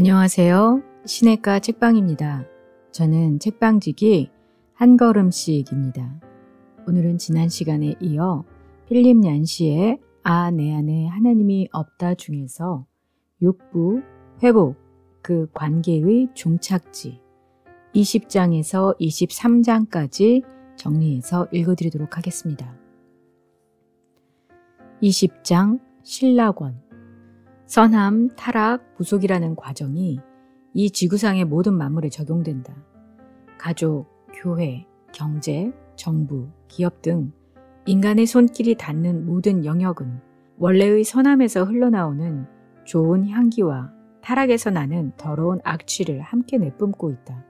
안녕하세요. 시내가 책방입니다. 저는 책방지기 한 걸음씩입니다. 오늘은 지난 시간에 이어 필립 얀시의 아, 내 안에 하나님이 없다 중에서 육부, 회복, 그 관계의 종착지 20장에서 23장까지 정리해서 읽어드리도록 하겠습니다. 20장 신라권 선함, 타락, 부속이라는 과정이 이 지구상의 모든 만물에 적용된다. 가족, 교회, 경제, 정부, 기업 등 인간의 손길이 닿는 모든 영역은 원래의 선함에서 흘러나오는 좋은 향기와 타락에서 나는 더러운 악취를 함께 내뿜고 있다.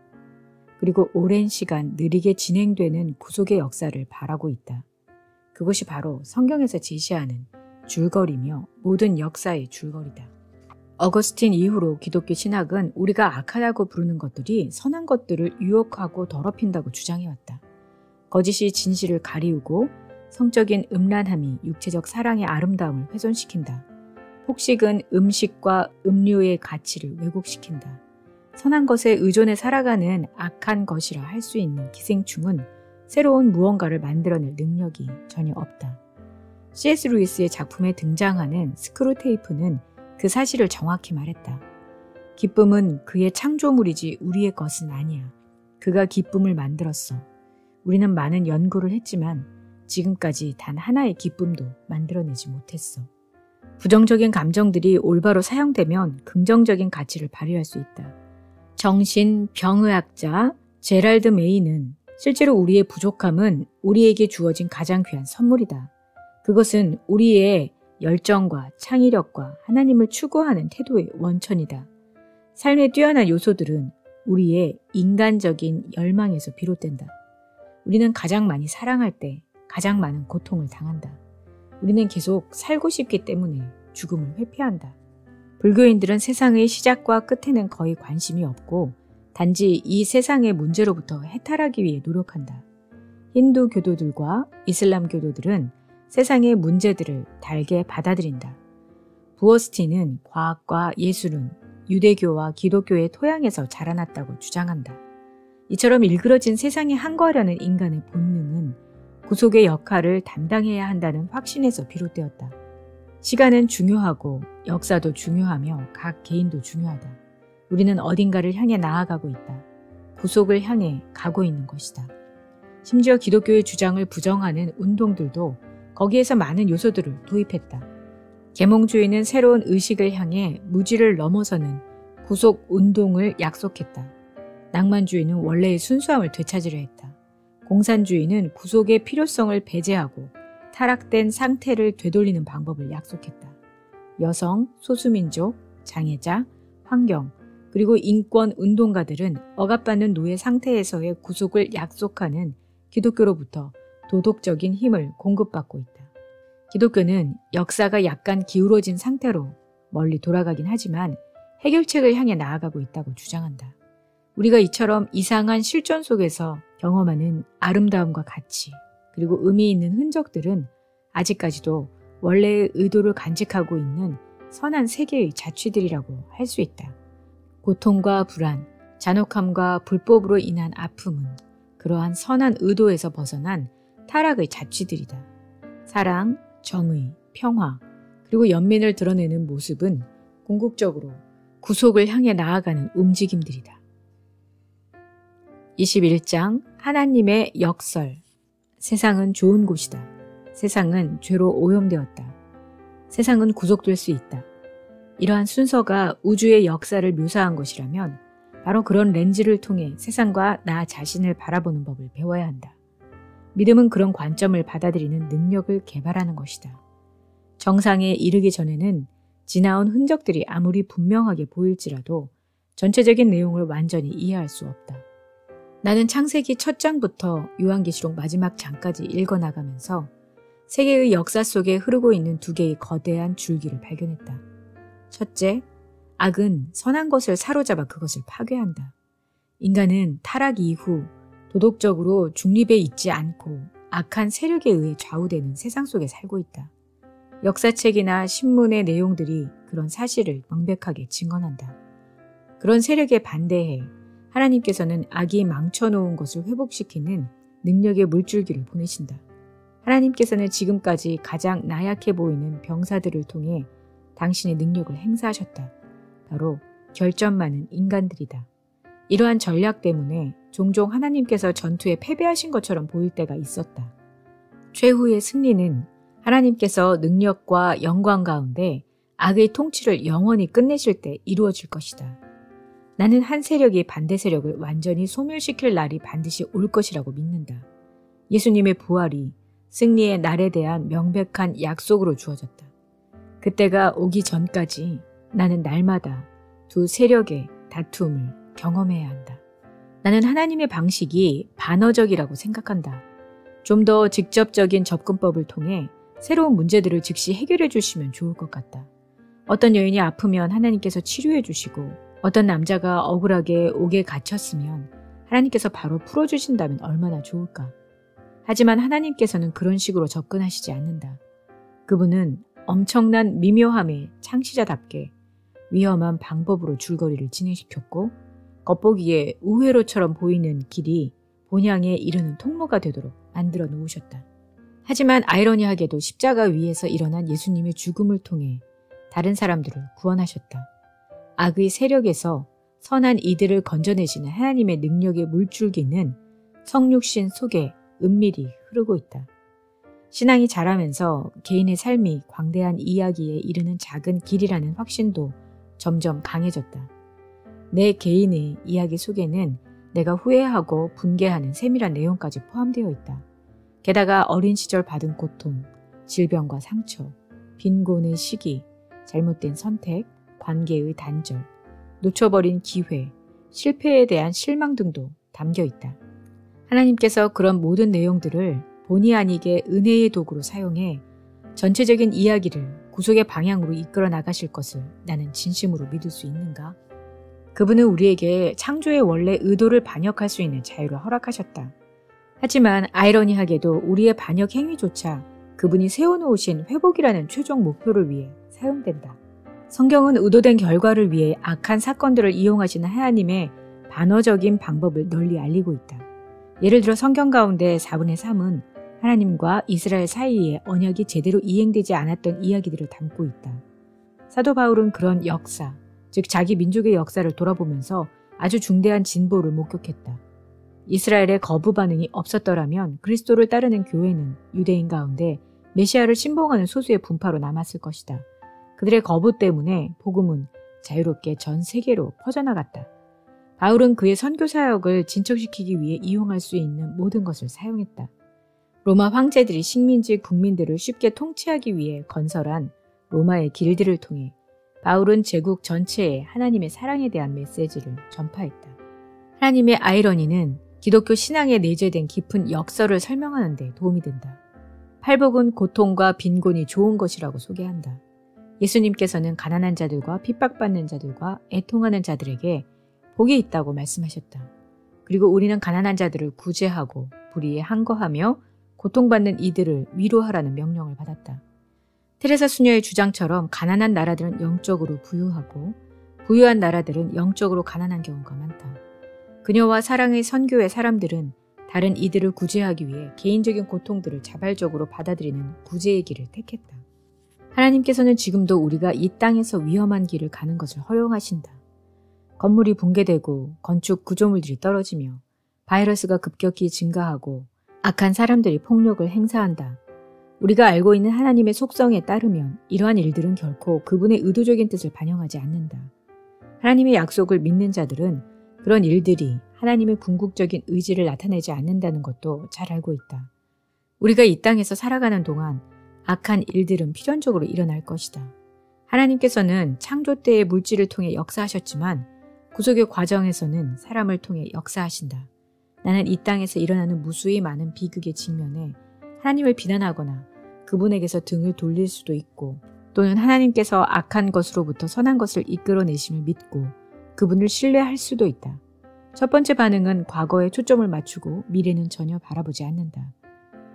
그리고 오랜 시간 느리게 진행되는 구속의 역사를 바라고 있다. 그것이 바로 성경에서 제시하는 줄거리며 모든 역사의 줄거리다. 어거스틴 이후로 기독교 신학은 우리가 악하다고 부르는 것들이 선한 것들을 유혹하고 더럽힌다고 주장해왔다. 거짓이 진실을 가리우고 성적인 음란함이 육체적 사랑의 아름다움을 훼손시킨다. 폭식은 음식과 음료의 가치를 왜곡시킨다. 선한 것에 의존해 살아가는 악한 것이라 할 수 있는 기생충은 새로운 무언가를 만들어낼 능력이 전혀 없다. C.S. 루이스의 작품에 등장하는 스크루 테이프는 그 사실을 정확히 말했다. 기쁨은 그의 창조물이지 우리의 것은 아니야. 그가 기쁨을 만들었어. 우리는 많은 연구를 했지만 지금까지 단 하나의 기쁨도 만들어내지 못했어. 부정적인 감정들이 올바로 사용되면 긍정적인 가치를 발휘할 수 있다. 정신병의학자 제랄드 메이는 실제로 우리의 부족함은 우리에게 주어진 가장 귀한 선물이다. 그것은 우리의 열정과 창의력과 하나님을 추구하는 태도의 원천이다. 삶의 뛰어난 요소들은 우리의 인간적인 열망에서 비롯된다. 우리는 가장 많이 사랑할 때 가장 많은 고통을 당한다. 우리는 계속 살고 싶기 때문에 죽음을 회피한다. 불교인들은 세상의 시작과 끝에는 거의 관심이 없고 단지 이 세상의 문제로부터 해탈하기 위해 노력한다. 힌두 교도들과 이슬람 교도들은 세상의 문제들을 달게 받아들인다. 부어스틴은 과학과 예술은 유대교와 기독교의 토양에서 자라났다고 주장한다. 이처럼 일그러진 세상에 항거하려는 인간의 본능은 구속의 역할을 담당해야 한다는 확신에서 비롯되었다. 시간은 중요하고 역사도 중요하며 각 개인도 중요하다. 우리는 어딘가를 향해 나아가고 있다. 구속을 향해 가고 있는 것이다. 심지어 기독교의 주장을 부정하는 운동들도 거기에서 많은 요소들을 도입했다. 계몽주의는 새로운 의식을 향해 무지를 넘어서는 구속 운동을 약속했다. 낭만주의는 원래의 순수함을 되찾으려 했다. 공산주의는 구속의 필요성을 배제하고 타락된 상태를 되돌리는 방법을 약속했다. 여성, 소수민족, 장애자, 환경, 그리고 인권 운동가들은 억압받는 노예 상태에서의 구속을 약속하는 기독교로부터 도덕적인 힘을 공급받고 있다. 기독교는 역사가 약간 기울어진 상태로 멀리 돌아가긴 하지만 해결책을 향해 나아가고 있다고 주장한다. 우리가 이처럼 이상한 실존 속에서 경험하는 아름다움과 가치, 그리고 의미 있는 흔적들은 아직까지도 원래의 의도를 간직하고 있는 선한 세계의 자취들이라고 할 수 있다. 고통과 불안, 잔혹함과 불법으로 인한 아픔은 그러한 선한 의도에서 벗어난 타락의 자취들이다. 사랑, 정의, 평화, 그리고 연민을 드러내는 모습은 궁극적으로 구속을 향해 나아가는 움직임들이다. 21장 하나님의 역설 세상은 좋은 곳이다. 세상은 죄로 오염되었다. 세상은 구속될 수 있다. 이러한 순서가 우주의 역사를 묘사한 것이라면 바로 그런 렌즈를 통해 세상과 나 자신을 바라보는 법을 배워야 한다. 믿음은 그런 관점을 받아들이는 능력을 개발하는 것이다. 정상에 이르기 전에는 지나온 흔적들이 아무리 분명하게 보일지라도 전체적인 내용을 완전히 이해할 수 없다. 나는 창세기 첫 장부터 요한계시록 마지막 장까지 읽어나가면서 세계의 역사 속에 흐르고 있는 두 개의 거대한 줄기를 발견했다. 첫째, 악은 선한 것을 사로잡아 그것을 파괴한다. 인간은 타락 이후 도덕적으로 중립에 있지 않고 악한 세력에 의해 좌우되는 세상 속에 살고 있다. 역사책이나 신문의 내용들이 그런 사실을 명백하게 증언한다. 그런 세력에 반대해 하나님께서는 악이 망쳐놓은 것을 회복시키는 능력의 물줄기를 보내신다. 하나님께서는 지금까지 가장 나약해 보이는 병사들을 통해 당신의 능력을 행사하셨다. 바로 결점 많은 인간들이다. 이러한 전략 때문에 종종 하나님께서 전투에 패배하신 것처럼 보일 때가 있었다. 최후의 승리는 하나님께서 능력과 영광 가운데 악의 통치를 영원히 끝내실 때 이루어질 것이다. 나는 한 세력이 반대 세력을 완전히 소멸시킬 날이 반드시 올 것이라고 믿는다. 예수님의 부활이 승리의 날에 대한 명백한 약속으로 주어졌다. 그때가 오기 전까지 나는 날마다 두 세력의 다툼을 경험해야 한다. 나는 하나님의 방식이 반어적이라고 생각한다. 좀 더 직접적인 접근법을 통해 새로운 문제들을 즉시 해결해 주시면 좋을 것 같다. 어떤 여인이 아프면 하나님께서 치료해 주시고 어떤 남자가 억울하게 옥에 갇혔으면 하나님께서 바로 풀어주신다면 얼마나 좋을까. 하지만 하나님께서는 그런 식으로 접근하시지 않는다. 그분은 엄청난 미묘함의 창시자답게 위험한 방법으로 줄거리를 진행시켰고 겉보기에 우회로처럼 보이는 길이 본향에 이르는 통로가 되도록 만들어 놓으셨다. 하지만 아이러니하게도 십자가 위에서 일어난 예수님의 죽음을 통해 다른 사람들을 구원하셨다. 악의 세력에서 선한 이들을 건져내시는 하나님의 능력의 물줄기는 성육신 속에 은밀히 흐르고 있다. 신앙이 자라면서 개인의 삶이 광대한 이야기에 이르는 작은 길이라는 확신도 점점 강해졌다. 내 개인의 이야기 속에는 내가 후회하고 분개하는 세밀한 내용까지 포함되어 있다. 게다가 어린 시절 받은 고통, 질병과 상처, 빈곤의 시기, 잘못된 선택, 관계의 단절, 놓쳐버린 기회, 실패에 대한 실망 등도 담겨 있다. 하나님께서 그런 모든 내용들을 본의 아니게 은혜의 도구로 사용해 전체적인 이야기를 구속의 방향으로 이끌어 나가실 것을 나는 진심으로 믿을 수 있는가? 그분은 우리에게 창조의 원래 의도를 반역할 수 있는 자유를 허락하셨다. 하지만 아이러니하게도 우리의 반역 행위조차 그분이 세워놓으신 회복이라는 최종 목표를 위해 사용된다. 성경은 의도된 결과를 위해 악한 사건들을 이용하시는 하나님의 반어적인 방법을 널리 알리고 있다. 예를 들어 성경 가운데 4분의 3은 하나님과 이스라엘 사이에 언약이 제대로 이행되지 않았던 이야기들을 담고 있다. 사도 바울은 그런 역사, 즉 자기 민족의 역사를 돌아보면서 아주 중대한 진보를 목격했다. 이스라엘의 거부 반응이 없었더라면 그리스도를 따르는 교회는 유대인 가운데 메시아를 신봉하는 소수의 분파로 남았을 것이다. 그들의 거부 때문에 복음은 자유롭게 전 세계로 퍼져나갔다. 바울은 그의 선교 사역을 진척시키기 위해 이용할 수 있는 모든 것을 사용했다. 로마 황제들이 식민지 국민들을 쉽게 통치하기 위해 건설한 로마의 길들을 통해 바울은 제국 전체에 하나님의 사랑에 대한 메시지를 전파했다. 하나님의 아이러니는 기독교 신앙에 내재된 깊은 역설을 설명하는 데 도움이 된다. 팔복은 고통과 빈곤이 좋은 것이라고 소개한다. 예수님께서는 가난한 자들과 핍박받는 자들과 애통하는 자들에게 복이 있다고 말씀하셨다. 그리고 우리는 가난한 자들을 구제하고 불의에 항거하며 고통받는 이들을 위로하라는 명령을 받았다. 테레사 수녀의 주장처럼 가난한 나라들은 영적으로 부유하고 부유한 나라들은 영적으로 가난한 경우가 많다. 그녀와 사랑의 선교의 사람들은 다른 이들을 구제하기 위해 개인적인 고통들을 자발적으로 받아들이는 구제의 길을 택했다. 하나님께서는 지금도 우리가 이 땅에서 위험한 길을 가는 것을 허용하신다. 건물이 붕괴되고 건축 구조물들이 떨어지며 바이러스가 급격히 증가하고 악한 사람들이 폭력을 행사한다. 우리가 알고 있는 하나님의 속성에 따르면 이러한 일들은 결코 그분의 의도적인 뜻을 반영하지 않는다. 하나님의 약속을 믿는 자들은 그런 일들이 하나님의 궁극적인 의지를 나타내지 않는다는 것도 잘 알고 있다. 우리가 이 땅에서 살아가는 동안 악한 일들은 필연적으로 일어날 것이다. 하나님께서는 창조 때의 물질을 통해 역사하셨지만 구속의 과정에서는 사람을 통해 역사하신다. 나는 이 땅에서 일어나는 무수히 많은 비극의 직면에 하나님을 비난하거나 그분에게서 등을 돌릴 수도 있고 또는 하나님께서 악한 것으로부터 선한 것을 이끌어내심을 믿고 그분을 신뢰할 수도 있다. 첫 번째 반응은 과거에 초점을 맞추고 미래는 전혀 바라보지 않는다.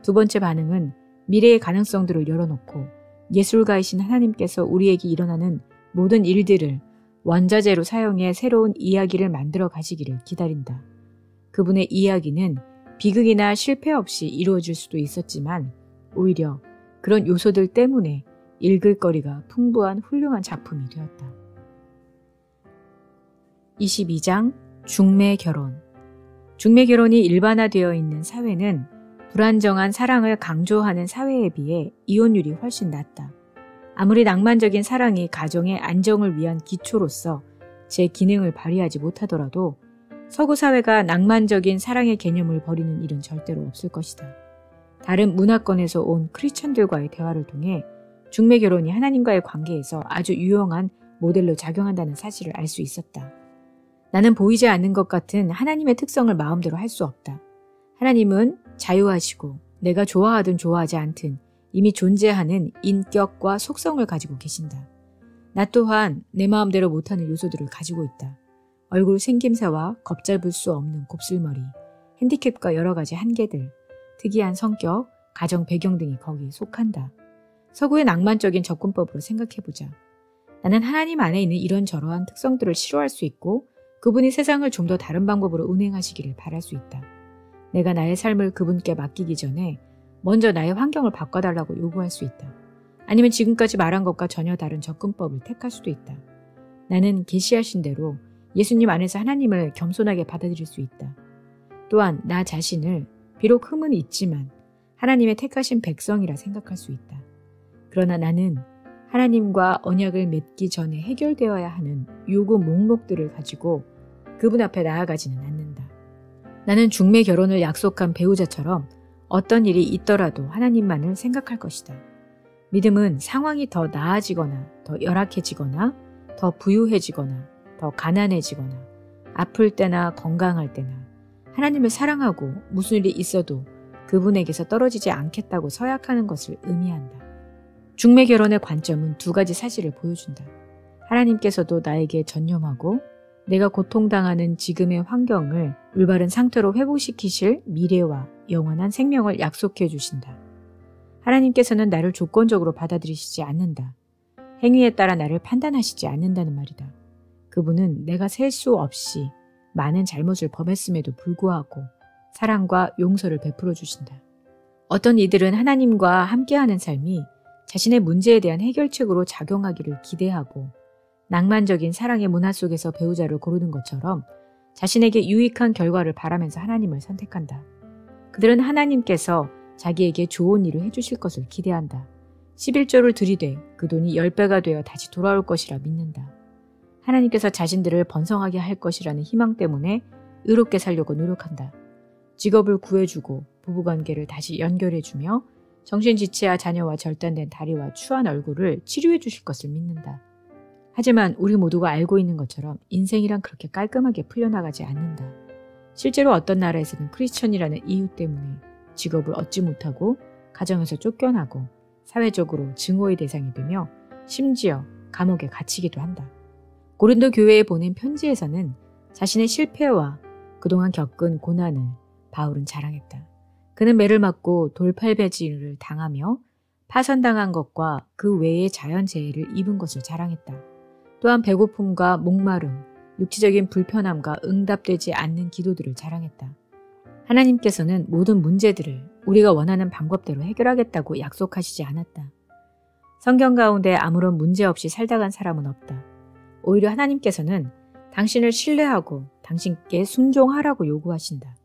두 번째 반응은 미래의 가능성들을 열어놓고 예술가이신 하나님께서 우리에게 일어나는 모든 일들을 원자재로 사용해 새로운 이야기를 만들어 가시기를 기다린다. 그분의 이야기는 비극이나 실패 없이 이루어질 수도 있었지만 오히려 그런 요소들 때문에 읽을 거리가 풍부한 훌륭한 작품이 되었다. 22장 중매 결혼 중매 결혼이 일반화되어 있는 사회는 불안정한 사랑을 강조하는 사회에 비해 이혼율이 훨씬 낮다. 아무리 낭만적인 사랑이 가정의 안정을 위한 기초로서 제 기능을 발휘하지 못하더라도 서구 사회가 낭만적인 사랑의 개념을 버리는 일은 절대로 없을 것이다. 다른 문화권에서 온 크리스천들과의 대화를 통해 중매 결혼이 하나님과의 관계에서 아주 유용한 모델로 작용한다는 사실을 알 수 있었다. 나는 보이지 않는 것 같은 하나님의 특성을 마음대로 할 수 없다. 하나님은 자유하시고 내가 좋아하든 좋아하지 않든 이미 존재하는 인격과 속성을 가지고 계신다. 나 또한 내 마음대로 못하는 요소들을 가지고 있다. 얼굴 생김새와 겁잡을 수 없는 곱슬머리, 핸디캡과 여러 가지 한계들, 특이한 성격, 가정 배경 등이 거기에 속한다. 서구의 낭만적인 접근법으로 생각해보자. 나는 하나님 안에 있는 이런저러한 특성들을 싫어할 수 있고 그분이 세상을 좀 더 다른 방법으로 운행하시기를 바랄 수 있다. 내가 나의 삶을 그분께 맡기기 전에 먼저 나의 환경을 바꿔달라고 요구할 수 있다. 아니면 지금까지 말한 것과 전혀 다른 접근법을 택할 수도 있다. 나는 계시하신 대로 예수님 안에서 하나님을 겸손하게 받아들일 수 있다. 또한 나 자신을 비록 흠은 있지만 하나님의 택하신 백성이라 생각할 수 있다. 그러나 나는 하나님과 언약을 맺기 전에 해결되어야 하는 요구 목록들을 가지고 그분 앞에 나아가지는 않는다. 나는 중매 결혼을 약속한 배우자처럼 어떤 일이 있더라도 하나님만을 생각할 것이다. 믿음은 상황이 더 나아지거나 더 열악해지거나 더 부유해지거나 더 가난해지거나 아플 때나 건강할 때나 하나님을 사랑하고 무슨 일이 있어도 그분에게서 떨어지지 않겠다고 서약하는 것을 의미한다. 중매 결혼의 관점은 두 가지 사실을 보여준다. 하나님께서도 나에게 전념하고 내가 고통당하는 지금의 환경을 올바른 상태로 회복시키실 미래와 영원한 생명을 약속해 주신다. 하나님께서는 나를 조건적으로 받아들이시지 않는다. 행위에 따라 나를 판단하시지 않는다는 말이다. 그분은 내가 셀 수 없이 많은 잘못을 범했음에도 불구하고 사랑과 용서를 베풀어 주신다. 어떤 이들은 하나님과 함께하는 삶이 자신의 문제에 대한 해결책으로 작용하기를 기대하고 낭만적인 사랑의 문화 속에서 배우자를 고르는 것처럼 자신에게 유익한 결과를 바라면서 하나님을 선택한다. 그들은 하나님께서 자기에게 좋은 일을 해주실 것을 기대한다. 11조를 들이되 그 돈이 10배가 되어 다시 돌아올 것이라 믿는다. 하나님께서 자신들을 번성하게 할 것이라는 희망 때문에 의롭게 살려고 노력한다. 직업을 구해주고 부부관계를 다시 연결해주며 정신지체와 자녀와 절단된 다리와 추한 얼굴을 치료해 주실 것을 믿는다. 하지만 우리 모두가 알고 있는 것처럼 인생이란 그렇게 깔끔하게 풀려나가지 않는다. 실제로 어떤 나라에서는 크리스천이라는 이유 때문에 직업을 얻지 못하고 가정에서 쫓겨나고 사회적으로 증오의 대상이 되며 심지어 감옥에 갇히기도 한다. 고린도 교회에 보낸 편지에서는 자신의 실패와 그동안 겪은 고난을 바울은 자랑했다. 그는 매를 맞고 돌팔배지를 당하며 파선당한 것과 그 외의 자연재해를 입은 것을 자랑했다. 또한 배고픔과 목마름, 육체적인 불편함과 응답되지 않는 기도들을 자랑했다. 하나님께서는 모든 문제들을 우리가 원하는 방법대로 해결하겠다고 약속하시지 않았다. 성경 가운데 아무런 문제 없이 살다 간 사람은 없다. 오히려 하나님께서는 당신을 신뢰하고 당신께 순종하라고 요구하신다.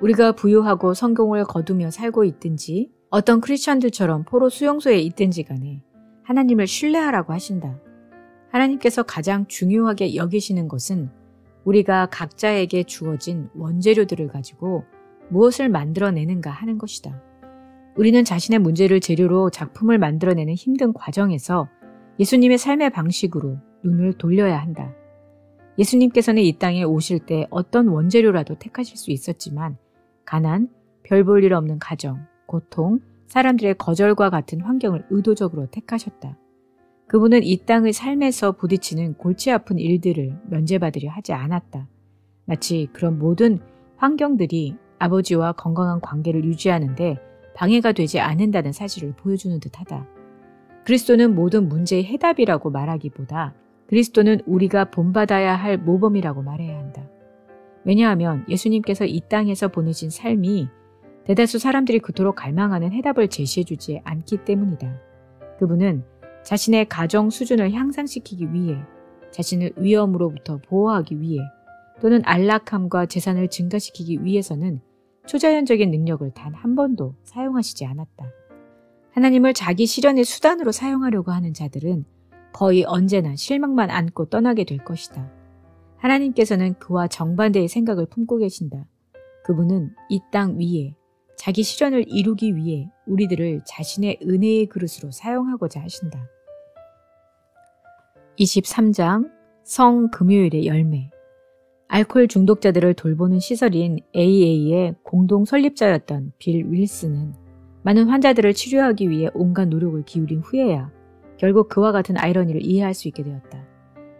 우리가 부유하고 성공을 거두며 살고 있든지 어떤 크리스천들처럼 포로 수용소에 있든지 간에 하나님을 신뢰하라고 하신다. 하나님께서 가장 중요하게 여기시는 것은 우리가 각자에게 주어진 원재료들을 가지고 무엇을 만들어내는가 하는 것이다. 우리는 자신의 문제를 재료로 작품을 만들어내는 힘든 과정에서 예수님의 삶의 방식으로 눈을 돌려야 한다. 예수님께서는 이 땅에 오실 때 어떤 원재료라도 택하실 수 있었지만 가난, 별 볼 일 없는 가정, 고통, 사람들의 거절과 같은 환경을 의도적으로 택하셨다. 그분은 이 땅의 삶에서 부딪히는 골치 아픈 일들을 면제받으려 하지 않았다. 마치 그런 모든 환경들이 아버지와 건강한 관계를 유지하는데 방해가 되지 않는다는 사실을 보여주는 듯하다. 그리스도는 모든 문제의 해답이라고 말하기보다 그리스도는 우리가 본받아야 할 모범이라고 말해야 한다. 왜냐하면 예수님께서 이 땅에서 보내신 삶이 대다수 사람들이 그토록 갈망하는 해답을 제시해주지 않기 때문이다. 그분은 자신의 가정 수준을 향상시키기 위해 자신을 위험으로부터 보호하기 위해 또는 안락함과 재산을 증가시키기 위해서는 초자연적인 능력을 단 한 번도 사용하시지 않았다. 하나님을 자기 실현의 수단으로 사용하려고 하는 자들은 거의 언제나 실망만 안고 떠나게 될 것이다. 하나님께서는 그와 정반대의 생각을 품고 계신다. 그분은 이 땅 위에 자기 실현을 이루기 위해 우리들을 자신의 은혜의 그릇으로 사용하고자 하신다. 23장 성 금요일의 열매 알코올 중독자들을 돌보는 시설인 AA의 공동 설립자였던 빌 윌스는 많은 환자들을 치료하기 위해 온갖 노력을 기울인 후에야 결국 그와 같은 아이러니를 이해할 수 있게 되었다.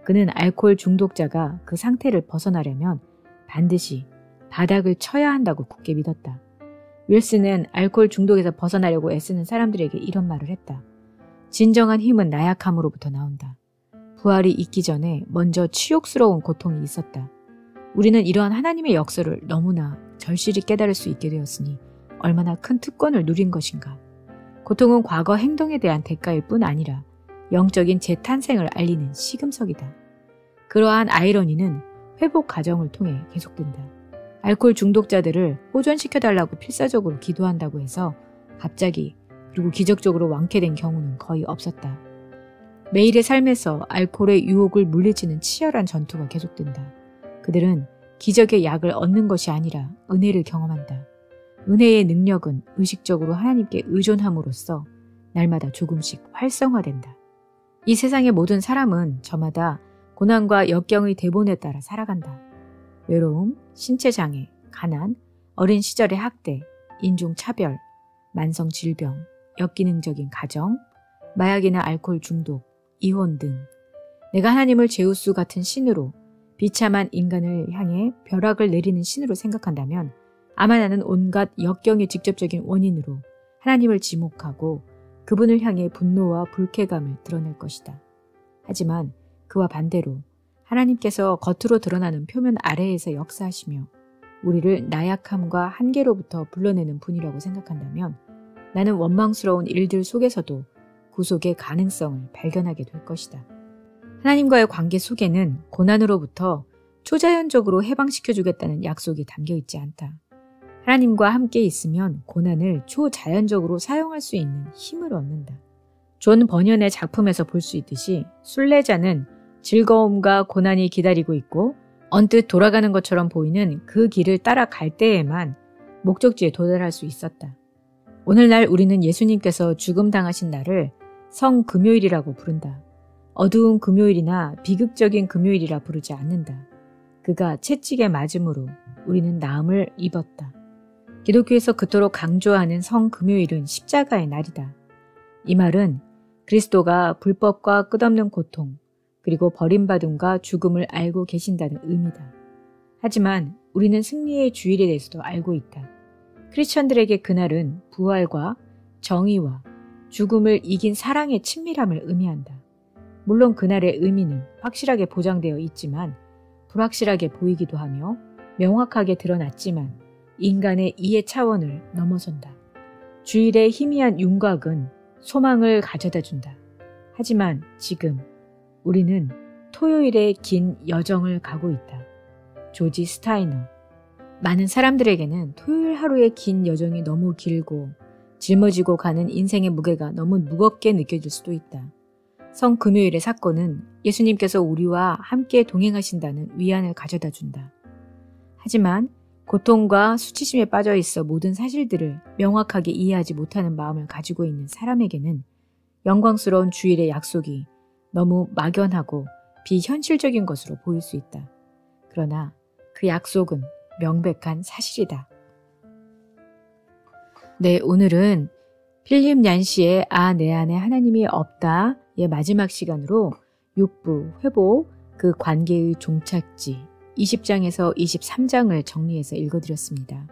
그는 알코올 중독자가 그 상태를 벗어나려면 반드시 바닥을 쳐야 한다고 굳게 믿었다. 윌스는 알코올 중독에서 벗어나려고 애쓰는 사람들에게 이런 말을 했다. 진정한 힘은 나약함으로부터 나온다. 부활이 있기 전에 먼저 치욕스러운 고통이 있었다. 우리는 이러한 하나님의 역사를 너무나 절실히 깨달을 수 있게 되었으니 얼마나 큰 특권을 누린 것인가. 고통은 과거 행동에 대한 대가일 뿐 아니라 영적인 재탄생을 알리는 시금석이다. 그러한 아이러니는 회복 과정을 통해 계속된다. 알코올 중독자들을 호전시켜달라고 필사적으로 기도한다고 해서 갑자기 그리고 기적적으로 완쾌된 경우는 거의 없었다. 매일의 삶에서 알코올의 유혹을 물리치는 치열한 전투가 계속된다. 그들은 기적의 약을 얻는 것이 아니라 은혜를 경험한다. 은혜의 능력은 의식적으로 하나님께 의존함으로써 날마다 조금씩 활성화된다. 이 세상의 모든 사람은 저마다 고난과 역경의 대본에 따라 살아간다. 외로움, 신체 장애, 가난, 어린 시절의 학대, 인종차별, 만성 질병, 역기능적인 가정, 마약이나 알코올 중독, 이혼 등 내가 하나님을 제우스 같은 신으로 비참한 인간을 향해 벼락을 내리는 신으로 생각한다면 아마 나는 온갖 역경의 직접적인 원인으로 하나님을 지목하고 그분을 향해 분노와 불쾌감을 드러낼 것이다. 하지만 그와 반대로 하나님께서 겉으로 드러나는 표면 아래에서 역사하시며 우리를 나약함과 한계로부터 불러내는 분이라고 생각한다면 나는 원망스러운 일들 속에서도 구속의 가능성을 발견하게 될 것이다. 하나님과의 관계 속에는 고난으로부터 초자연적으로 해방시켜주겠다는 약속이 담겨 있지 않다. 하나님과 함께 있으면 고난을 초자연적으로 사용할 수 있는 힘을 얻는다. 존 번연의 작품에서 볼 수 있듯이 순례자는 즐거움과 고난이 기다리고 있고 언뜻 돌아가는 것처럼 보이는 그 길을 따라갈 때에만 목적지에 도달할 수 있었다. 오늘날 우리는 예수님께서 죽음 당하신 날을 성금요일이라고 부른다. 어두운 금요일이나 비극적인 금요일이라 부르지 않는다. 그가 채찍에 맞음으로 우리는 나음을 입었다. 기독교에서 그토록 강조하는 성금요일은 십자가의 날이다. 이 말은 그리스도가 불법과 끝없는 고통, 그리고 버림받음과 죽음을 알고 계신다는 의미다. 하지만 우리는 승리의 주일에 대해서도 알고 있다. 크리스천들에게 그날은 부활과 정의와 죽음을 이긴 사랑의 친밀함을 의미한다. 물론 그날의 의미는 확실하게 보장되어 있지만 불확실하게 보이기도 하며 명확하게 드러났지만 인간의 이해 차원을 넘어선다. 주일의 희미한 윤곽은 소망을 가져다 준다. 하지만 지금 우리는 토요일의 긴 여정을 가고 있다. 조지 스타이너. 많은 사람들에게는 토요일 하루의 긴 여정이 너무 길고 짊어지고 가는 인생의 무게가 너무 무겁게 느껴질 수도 있다. 성 금요일의 사건은 예수님께서 우리와 함께 동행하신다는 위안을 가져다 준다. 하지만 고통과 수치심에 빠져 있어 모든 사실들을 명확하게 이해하지 못하는 마음을 가지고 있는 사람에게는 영광스러운 주일의 약속이 너무 막연하고 비현실적인 것으로 보일 수 있다. 그러나 그 약속은 명백한 사실이다. 네, 오늘은 필립 얀시의 아, 내 안에 하나님이 없다 의 마지막 시간으로 6부 회복 그 관계의 종착지 20장에서 23장을 정리해서 읽어드렸습니다.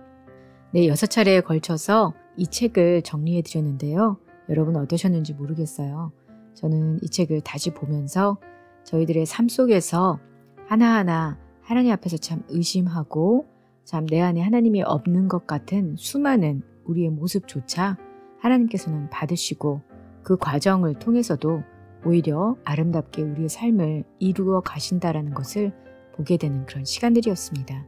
네, 6차례에 걸쳐서 이 책을 정리해 드렸는데요. 여러분 어떠셨는지 모르겠어요. 저는 이 책을 다시 보면서 저희들의 삶 속에서 하나하나 하나님 앞에서 참 의심하고 참 내 안에 하나님이 없는 것 같은 수많은 우리의 모습조차 하나님께서는 받으시고 그 과정을 통해서도 오히려 아름답게 우리의 삶을 이루어 가신다라는 것을 보게 되는 그런 시간들이었습니다.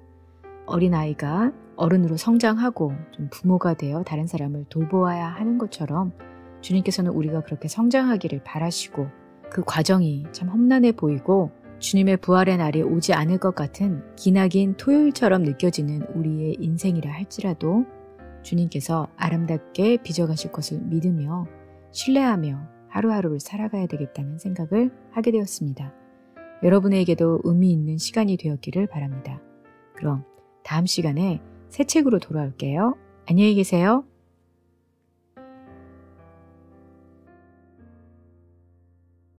어린아이가 어른으로 성장하고 좀 부모가 되어 다른 사람을 돌보아야 하는 것처럼 주님께서는 우리가 그렇게 성장하기를 바라시고 그 과정이 참 험난해 보이고 주님의 부활의 날이 오지 않을 것 같은 기나긴 토요일처럼 느껴지는 우리의 인생이라 할지라도 주님께서 아름답게 빚어가실 것을 믿으며 신뢰하며 하루하루를 살아가야 되겠다는 생각을 하게 되었습니다. 여러분에게도 의미 있는 시간이 되었기를 바랍니다. 그럼 다음 시간에 새 책으로 돌아올게요. 안녕히 계세요.